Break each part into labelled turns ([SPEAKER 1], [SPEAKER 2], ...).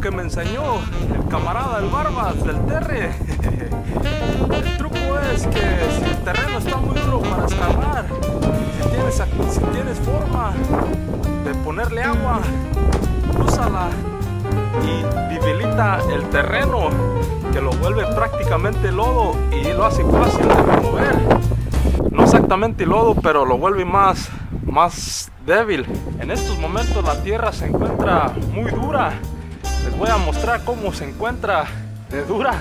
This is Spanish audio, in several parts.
[SPEAKER 1] que me enseñó el camarada del Barbas del Terre. El truco es que si el terreno está muy duro para escalar, si tienes, forma de ponerle agua, úsala y debilita el terreno que lo vuelve prácticamente lodo y lo hace fácil de remover. No exactamente lodo, pero lo vuelve más, más débil. En estos momentos la tierra se encuentra muy dura. Voy a mostrar cómo se encuentra de dura.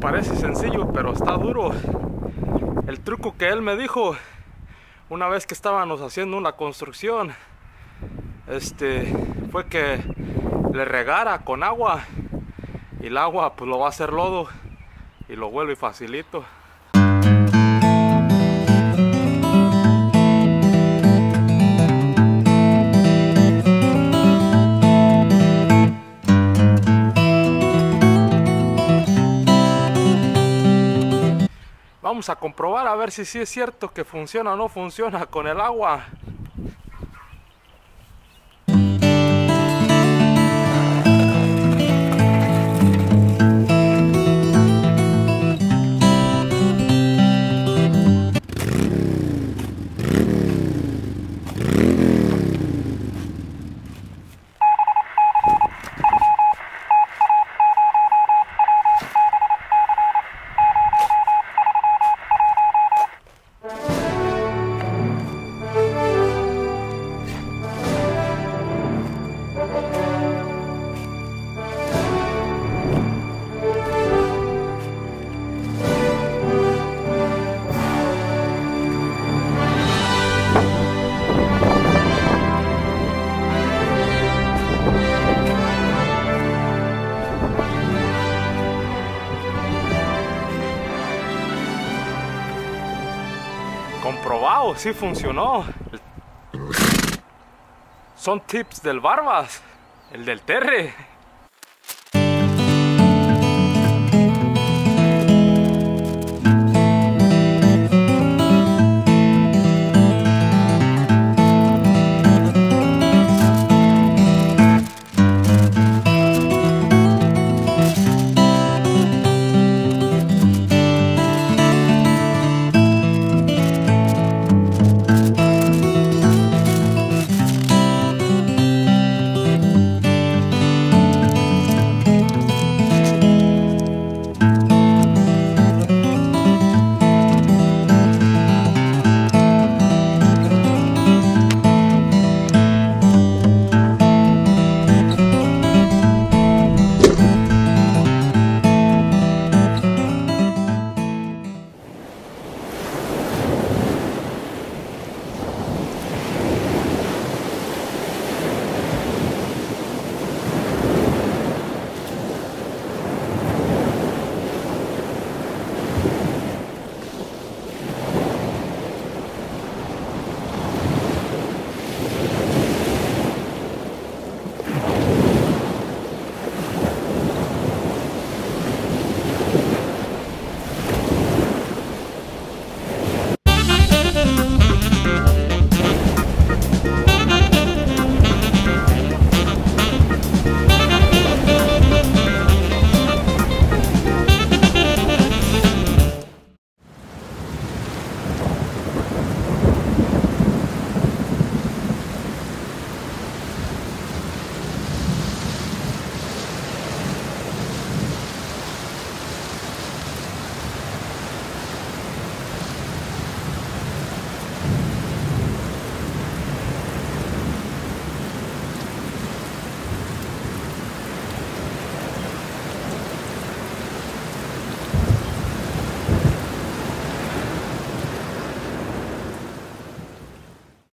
[SPEAKER 1] Parece sencillo, pero está duro. El truco que él me dijo una vez que estábamos haciendo una construcción, este, fue que le regara con agua y el agua pues lo va a hacer lodo y lo vuelve facilito. Vamos a comprobar a ver si sí es cierto que funciona o no funciona con el agua. Comprobado, sí funcionó. Son tips del Barbas, el del Terre.